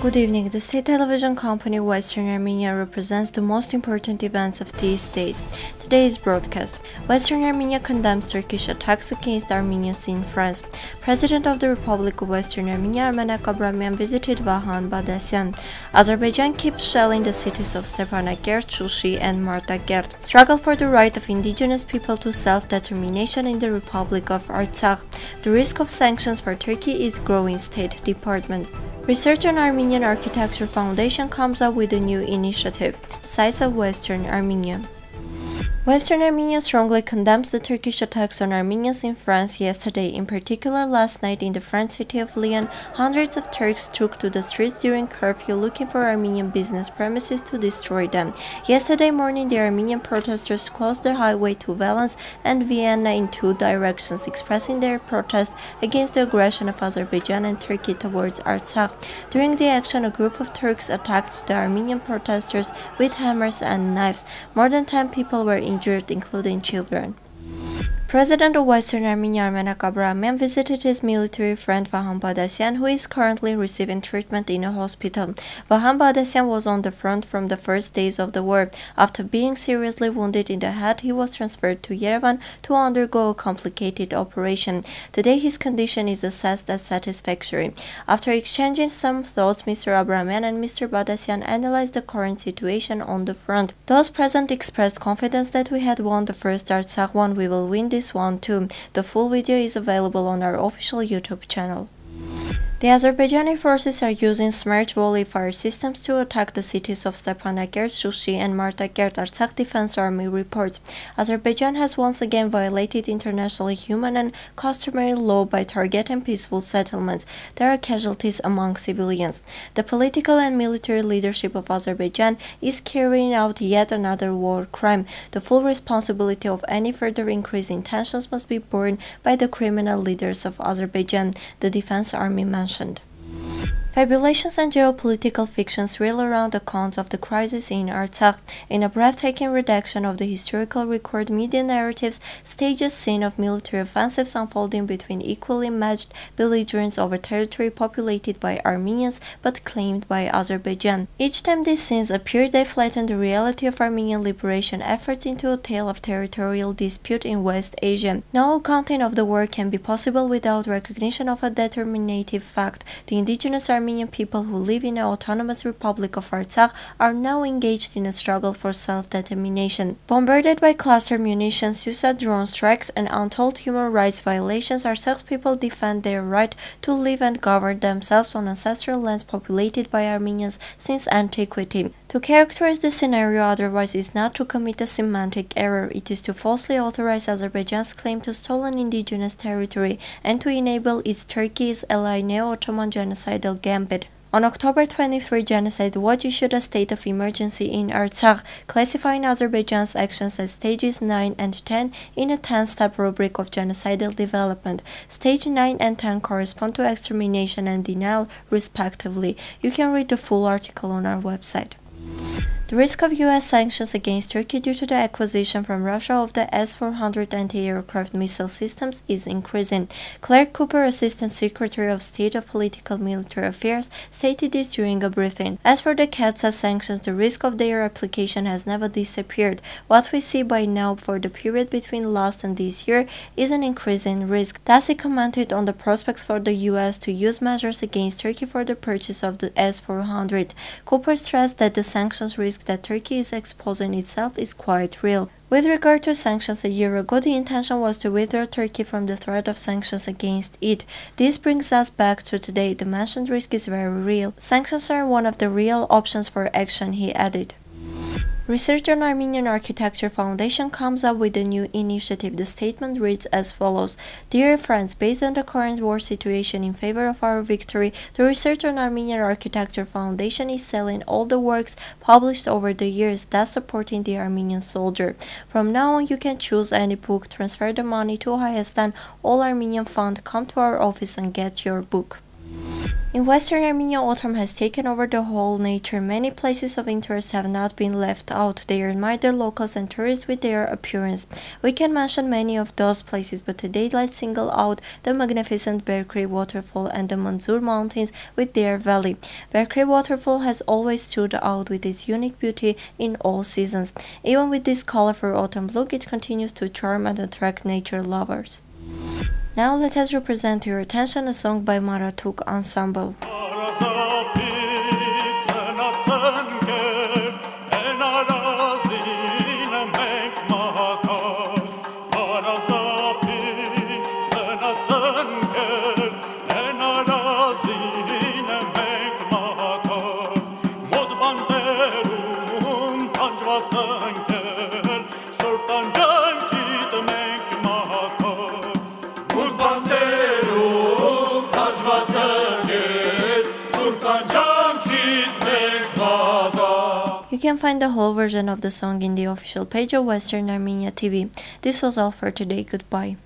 Good evening. The state television company Western Armenia represents the most important events of these days. Today's broadcast Western Armenia condemns Turkish attacks against Armenians in France. President of the Republic of Western Armenia Armenak Abrahamyan visited Vahan Badasyan. Azerbaijan keeps shelling the cities of Stepanakert, Shushi, and Martakert. Struggle for the right of indigenous people to self-determination in the Republic of Artsakh. The risk of sanctions for Turkey is growing, State Department. Research on Armenian Architecture Foundation comes up with a new initiative, Sights of Western Armenia. Western Armenia strongly condemns the Turkish attacks on Armenians in France yesterday. In particular, last night in the French city of Lyon, hundreds of Turks took to the streets during curfew looking for Armenian business premises to destroy them. Yesterday morning, the Armenian protesters closed the highway to Valence and Vienna in two directions, expressing their protest against the aggression of Azerbaijan and Turkey towards Artsakh. During the action, a group of Turks attacked the Armenian protesters with hammers and knives. More than 10 people were injured, including children. President of Western Armenia Armenak Abrahamyan visited his military friend Vahan Badasyan, who is currently receiving treatment in a hospital. Vahan Badasyan was on the front from the first days of the war. After being seriously wounded in the head, he was transferred to Yerevan to undergo a complicated operation. Today, his condition is assessed as satisfactory. After exchanging some thoughts, Mr. Abrahamyan and Mr. Badasyan analyzed the current situation on the front. Those present expressed confidence that we had won the first Artsakh one, we will win this this one too. The full video is available on our official YouTube channel. The Azerbaijani forces are using smart volley fire systems to attack the cities of Stepanakert, Shushi, and Martakert, Artsakh Defense Army reports. Azerbaijan has once again violated international human and customary law by targeting peaceful settlements. There are casualties among civilians. The political and military leadership of Azerbaijan is carrying out yet another war crime. The full responsibility of any further increase in tensions must be borne by the criminal leaders of Azerbaijan, the Defense Army mentioned mentioned. Fabulations and geopolitical fictions reel around accounts of the crisis in Artsakh. In a breathtaking redaction of the historical record, media narratives stage a scene of military offensives unfolding between equally matched belligerents over territory populated by Armenians but claimed by Azerbaijan. Each time these scenes appear, they flatten the reality of Armenian liberation efforts into a tale of territorial dispute in West Asia. No accounting of the war can be possible without recognition of a determinative fact. The indigenous Armenian people who live in the Autonomous Republic of Artsakh are now engaged in a struggle for self-determination. Bombarded by cluster munitions, suicide drone strikes, and untold human rights violations, Artsakh people defend their right to live and govern themselves on ancestral lands populated by Armenians since antiquity. To characterize the scenario otherwise is not to commit a semantic error, it is to falsely authorize Azerbaijan's claim to stolen indigenous territory and to enable its Turkey's ally neo-Ottoman genocidal gambit. On October 23, Genocide Watch issued a state of emergency in Artsakh, classifying Azerbaijan's actions as stages 9 and 10 in a 10-step rubric of genocidal development. Stage 9 and 10 correspond to extermination and denial, respectively. You can read the full article on our website. The risk of U.S. sanctions against Turkey due to the acquisition from Russia of the S-400 anti-aircraft missile systems is increasing. Clarke Cooper, Assistant Secretary of State of Political Military Affairs, stated this during a briefing. As for the CAATSA sanctions, the risk of their application has never disappeared. What we see by now for the period between last and this year is an increasing risk. Thus, commented on the prospects for the U.S. to use measures against Turkey for the purchase of the S-400. Cooper stressed that the sanctions risk risk that Turkey is exposing itself is quite real. With regard to sanctions a year ago, the intention was to withdraw Turkey from the threat of sanctions against it. This brings us back to today. The mentioned risk is very real. Sanctions are one of the real options for action, he added. Research on Armenian Architecture Foundation comes up with a new initiative. The statement reads as follows Dear friends, based on the current war situation in favor of our victory, the Research on Armenian Architecture Foundation is selling all the works published over the years, thus supporting the Armenian soldier. From now on, you can choose any book, transfer the money to Hayastan All Armenian Fund, come to our office and get your book. In Western Armenia, autumn has taken over the whole nature. Many places of interest have not been left out. They admire the locals and tourists with their appearance. We can mention many of those places, but today let's single out the magnificent Berkri waterfall and the Manzur Mountains with their valley. Berkri waterfall has always stood out with its unique beauty in all seasons. Even with this colorful autumn look, it continues to charm and attract nature lovers. Now let us represent your attention a song by Maratuk Ensemble. You can find the whole version of the song in the official page of Western Armenia TV. This was all for today. Goodbye.